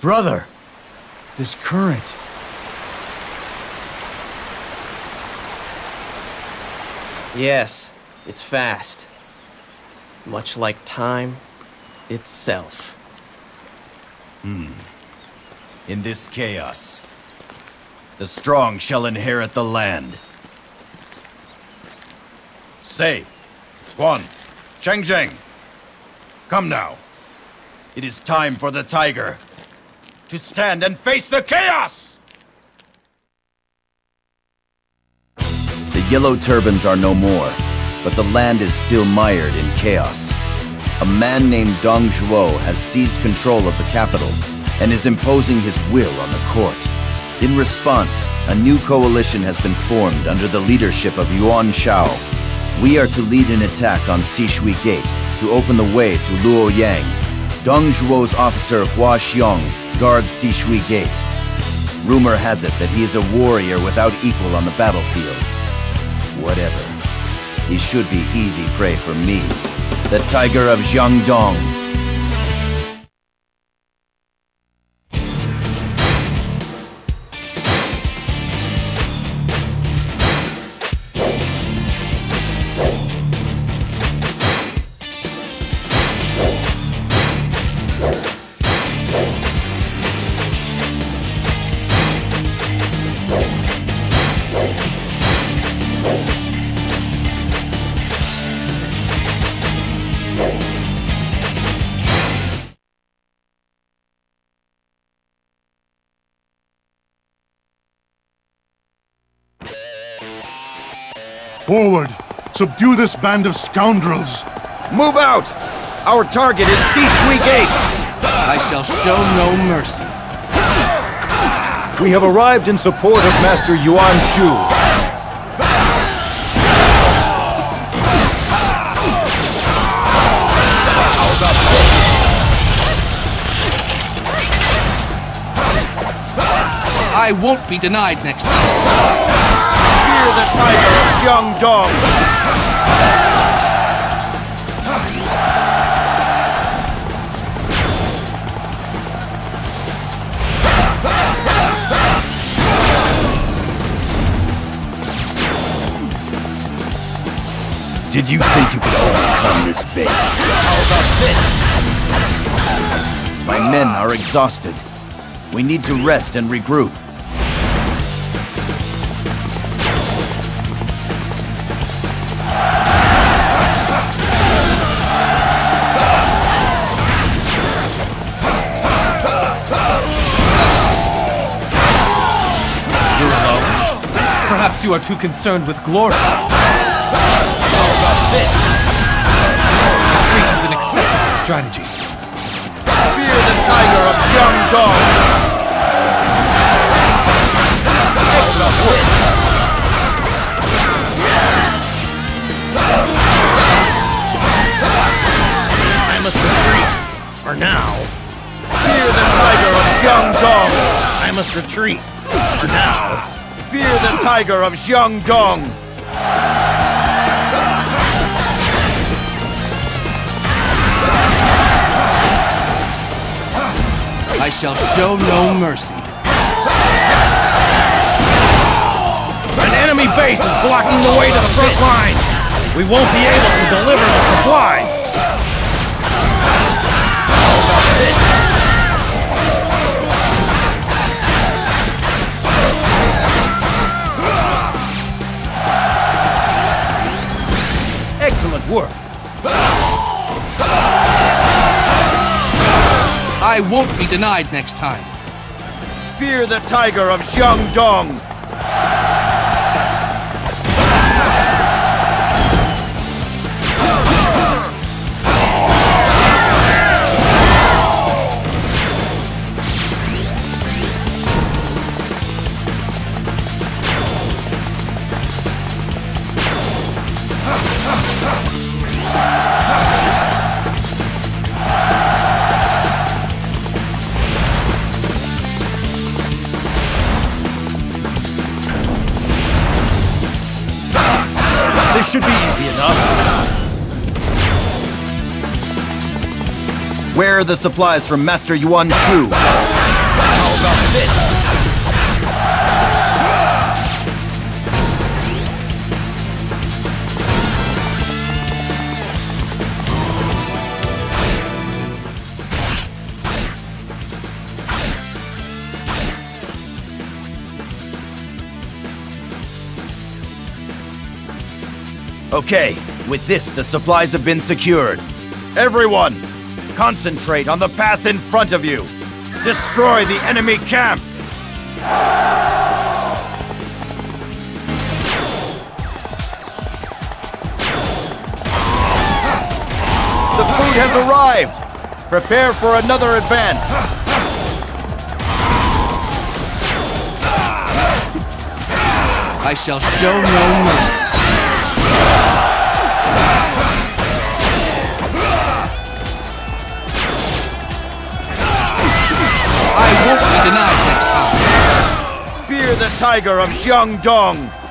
Brother, this current. Yes, it's fast. Much like time itself. Hmm. In this chaos, the strong shall inherit the land. Say, Guan, Cheng Cheng, come now. It is time for the tiger to stand and face the chaos! The yellow turbans are no more, but the land is still mired in chaos. A man named Dong Zhuo has seized control of the capital and is imposing his will on the court. In response, a new coalition has been formed under the leadership of Yuan Shao. We are to lead an attack on Sishui Gate to open the way to Luoyang. Dong Zhuo's officer Hua Xiong guards Sishui Gate. Rumor has it that he is a warrior without equal on the battlefield. Whatever. He should be easy prey for me, the Tiger of Jiangdong. Forward! Subdue this band of scoundrels! Move out! Our target is Sishui Gate! I shall show no mercy. We have arrived in support of Master Yuan Shu. I won't be denied next time. Fear the Tiger of! Did you think you could overcome this base? My men are exhausted. We need to rest and regroup. You are too concerned with glory. Retreat is an acceptable strategy. Fear the Tiger of Jiangdong! Excellent work! I must retreat. For now. Fear the Tiger of Jiangdong! I must retreat. For now. Fear the Tiger of Jiangdong! I shall show no mercy. An enemy base is blocking the way to the front line. We won't be able to deliver the supplies. I won't be denied next time. Fear the Tiger of Jiangdong! This should be easy enough. Where are the supplies from Master Yuan Shu? Okay, with this, the supplies have been secured. Everyone, concentrate on the path in front of you. Destroy the enemy camp! The food has arrived! Prepare for another advance! I shall show no mercy. Denied next time. Fear the tiger of Jiangdong!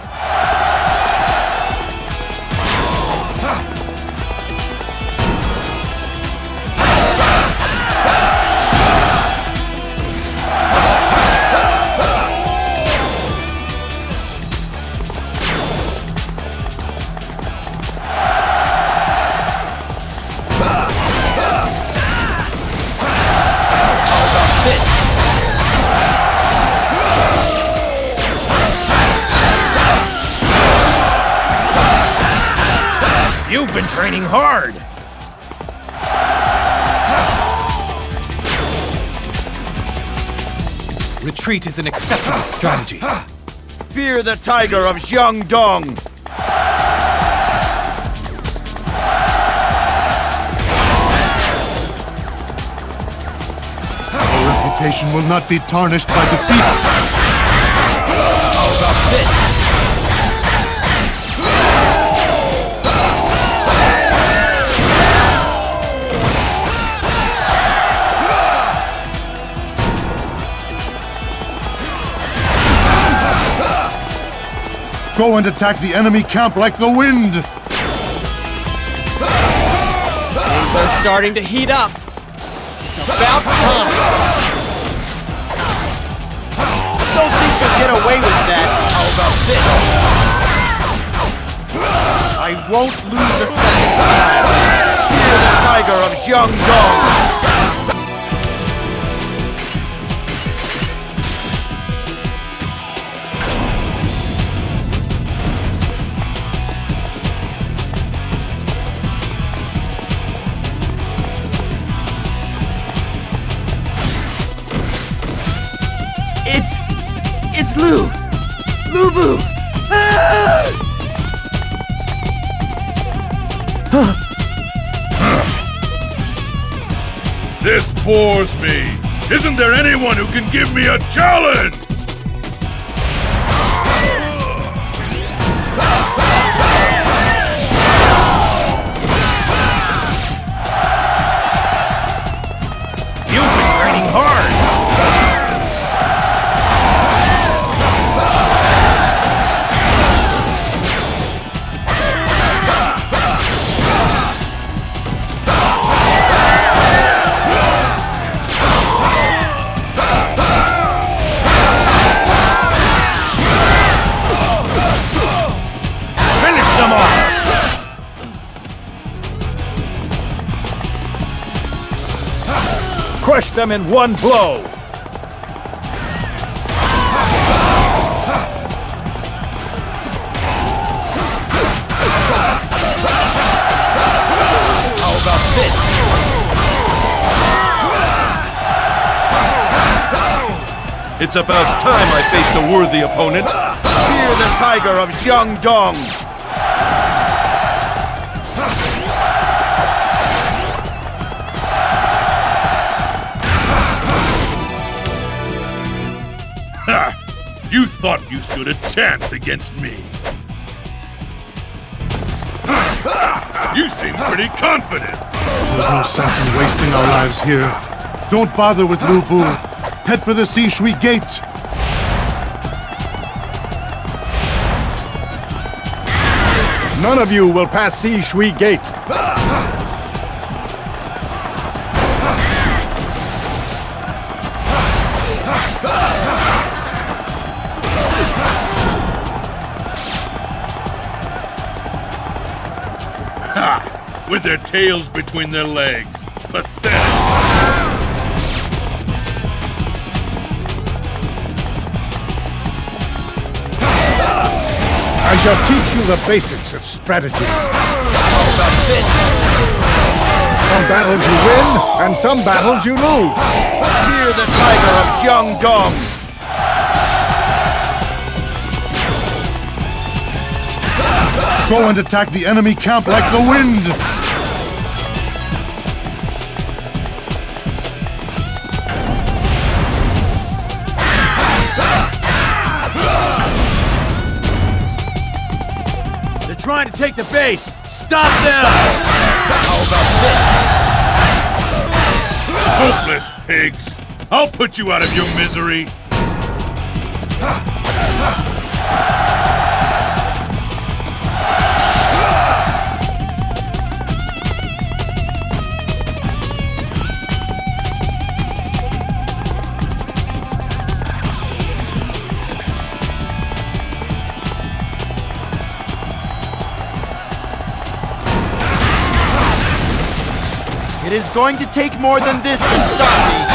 You've been training hard! Retreat is an acceptable strategy. Fear the tiger of Jiangdong! Our reputation will not be tarnished by defeat. Go and attack the enemy camp like the wind! Things are starting to heat up. It's about time. Don't think you'll get away with that! How about this? I won't lose a second time! Fear the tiger of Jiangdong! It's Lu! Lu Bu! This bores me. Isn't there anyone who can give me a challenge? Them off! Crush them in one blow! How about this? It's about time I faced a worthy opponent. Fear the tiger of Jiangdong! You thought you stood a chance against me. You seem pretty confident. There's no sense in wasting our lives here. Don't bother with Lu Bu. Head for the Sishui Gate. None of you will pass Si Shui Gate. Ha! With their tails between their legs. Pathetic. I shall teach you the basics of strategy. Some battles you win, and some battles you lose. Fear the tiger of Jiangdong! Go and attack the enemy camp like the wind! They're trying to take the base! Stop them! How about this? Hopeless pigs. I'll put you out of your misery. It is going to take more than this to stop me.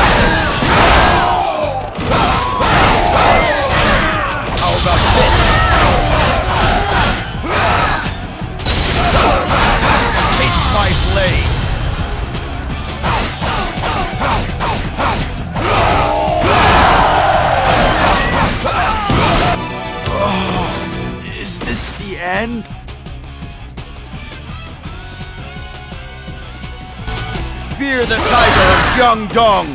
How about this? Taste my blade! Is this the end? The tiger of Jiangdong!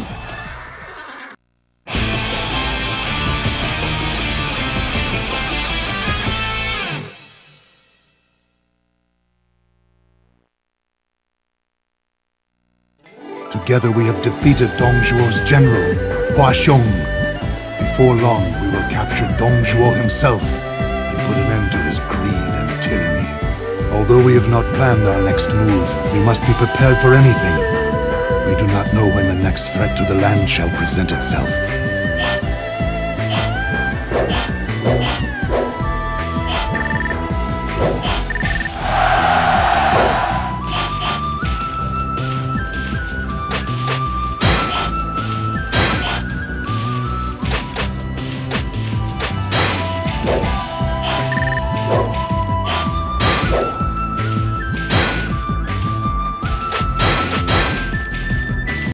Together we have defeated Dongzhuo's general, Hua Xiong. Before long, we will capture Dongzhuo himself and put an end to his greed and tyranny. Although we have not planned our next move, we must be prepared for anything. We do not know when the next threat to the land shall present itself.